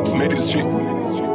Made it a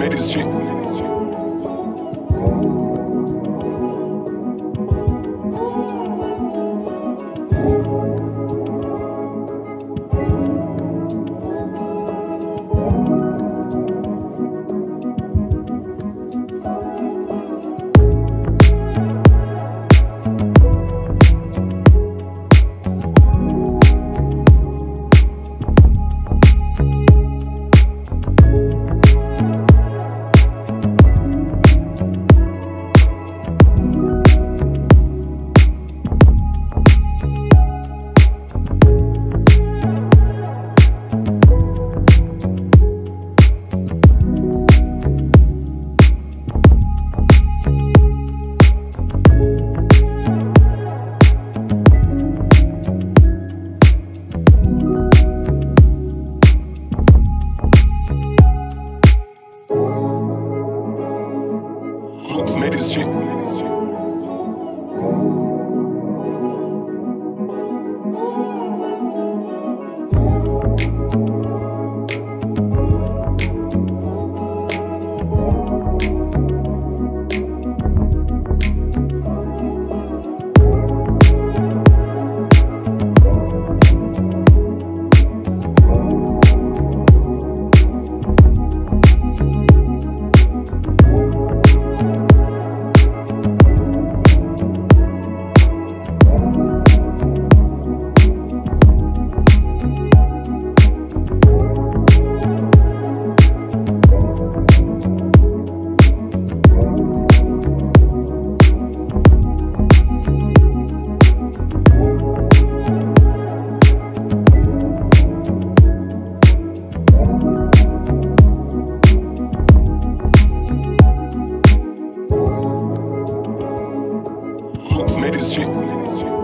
não existe. Folks made it the street. the streets.